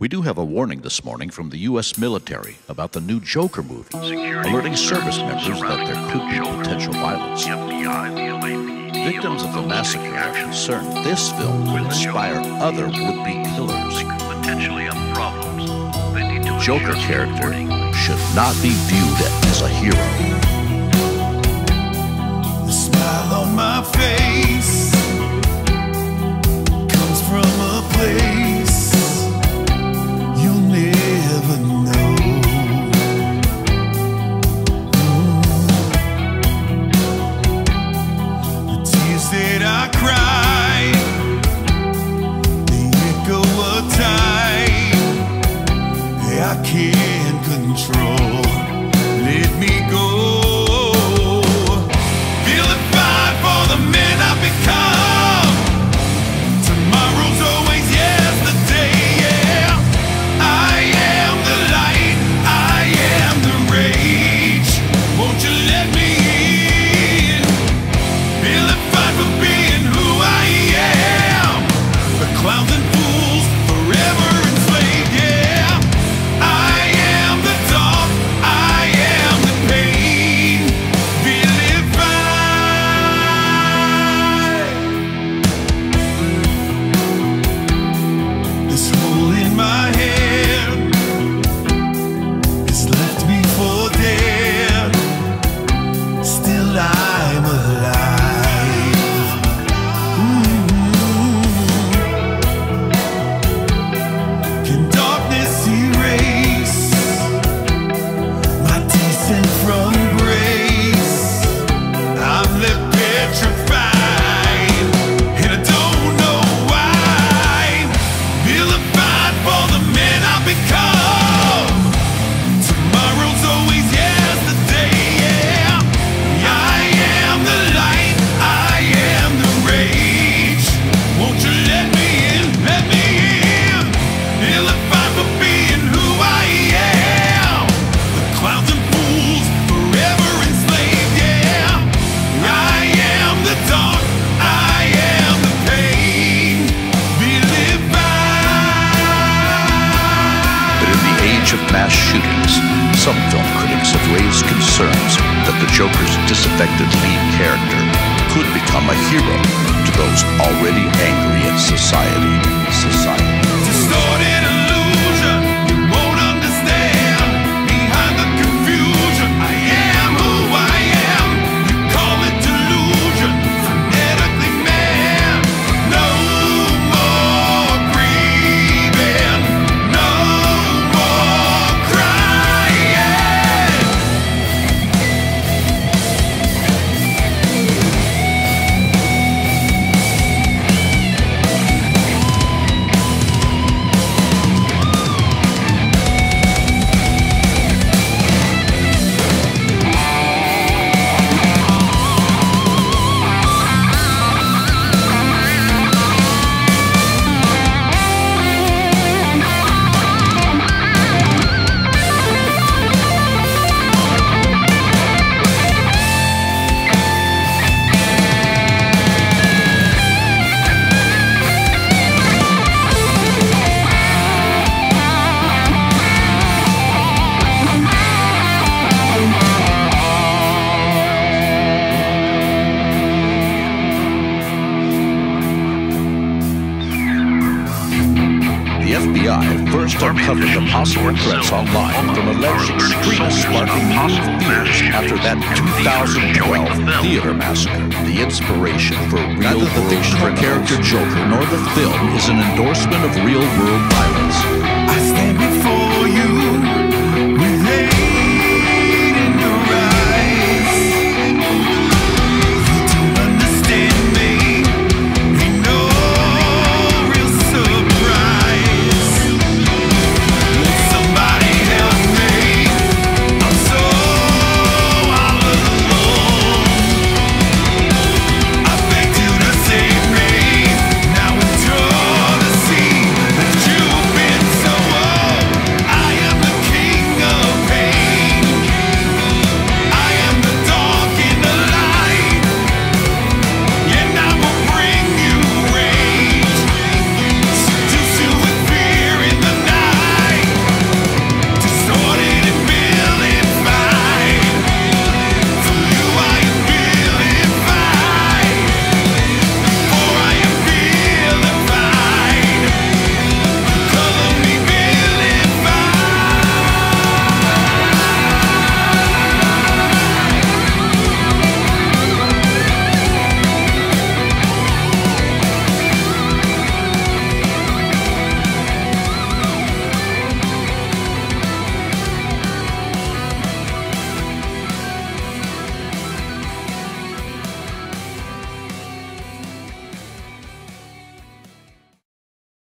We do have a warning this morning from the U.S. military about the new Joker movie, alerting service members that there could be potential violence. Victims of the massacre are concerned this film will inspire other would-be killers. Joker character should not be viewed as a hero. I alive. Of mass shootings, some film critics have raised concerns that the Joker's disaffected lead character could become a hero to those already angry at. Society. The FBI first uncovered the possible threats online from alleged extremists sparking new fears after that 2012 theater massacre. The inspiration for real the fictional character Joker nor the film is an endorsement of real world violence.